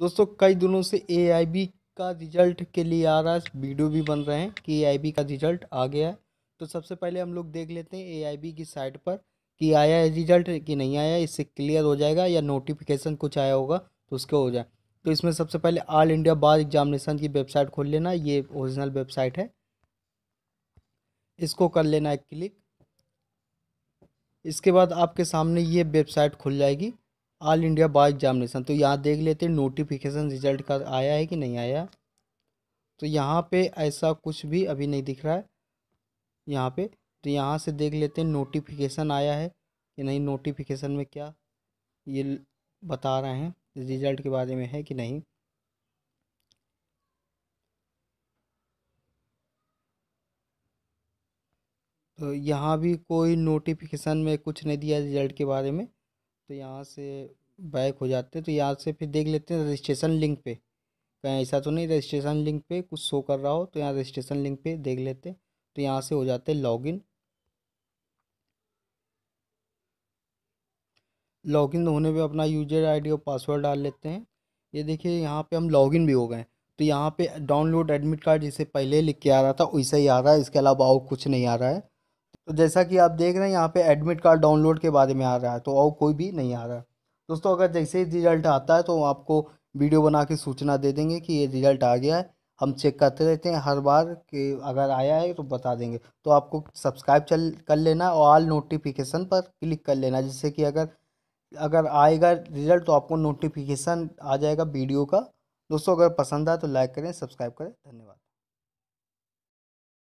दोस्तों, कई दिनों से AIB का रिज़ल्ट के लिए आ रहा है। वीडियो भी बन रहे हैं कि AIB का रिज़ल्ट आ गया है। तो सबसे पहले हम लोग देख लेते हैं AIB की साइट पर कि आया है रिज़ल्ट कि नहीं आया, इससे क्लियर हो जाएगा या नोटिफिकेशन कुछ आया होगा तो उसके हो जाए। तो इसमें सबसे पहले ऑल इंडिया बार एग्जामिनेशन की वेबसाइट खोल लेना, ये ओरिजिनल वेबसाइट है। इसको कर लेना है क्लिक इसके बाद आपके सामने ये वेबसाइट खुल जाएगी। ऑल इंडिया बार एग्जामिनेशन तो यहाँ देख लेते हैं नोटिफिकेशन रिज़ल्ट का आया है कि नहीं आया? तो यहाँ पे ऐसा कुछ भी अभी नहीं दिख रहा है। यहाँ पे तो यहाँ से देख लेते हैं नोटिफिकेशन आया है कि नहीं नोटिफिकेशन में क्या ये बता रहे हैं रिज़ल्ट के बारे में है कि नहीं। तो यहाँ भी कोई नोटिफिकेशन में कुछ नहीं दिया रिज़ल्ट के बारे में। तो यहाँ से बैक हो जाते हैं तो यहाँ से फिर देख लेते हैं रजिस्ट्रेशन लिंक पे। कहीं ऐसा तो नहीं रजिस्ट्रेशन लिंक पे कुछ शो कर रहा हो तो यहाँ रजिस्ट्रेशन लिंक पे देख लेते हैं तो यहाँ से हो जाते हैं लॉगिन लॉगिन होने पे अपना यूज़र आईडी और पासवर्ड डाल लेते हैं। ये देखिए, यहाँ पे हम लॉगिन भी हो गए तो यहाँ पे डाउनलोड एडमिट कार्ड जिसे पहले लिख के आ रहा था, वैसे ही आ रहा है, इसके अलावा और कुछ नहीं आ रहा है। तो जैसा कि आप देख रहे हैं, यहाँ पे एडमिट कार्ड डाउनलोड के बारे में आ रहा है तो और कोई भी नहीं आ रहा है। दोस्तों, अगर जैसे ही रिज़ल्ट आता है तो आपको वीडियो बना के सूचना दे देंगे कि ये रिज़ल्ट आ गया है। हम चेक करते रहते हैं, हर बार कि अगर आया है तो बता देंगे। तो आपको सब्सक्राइब चल, कर लेना और ऑल नोटिफिकेशन पर क्लिक कर लेना, जिससे कि अगर अगर आएगा रिज़ल्ट तो आपको नोटिफिकेशन आ जाएगा वीडियो का। दोस्तों, अगर पसंद आए तो लाइक करें सब्सक्राइब करें। धन्यवाद।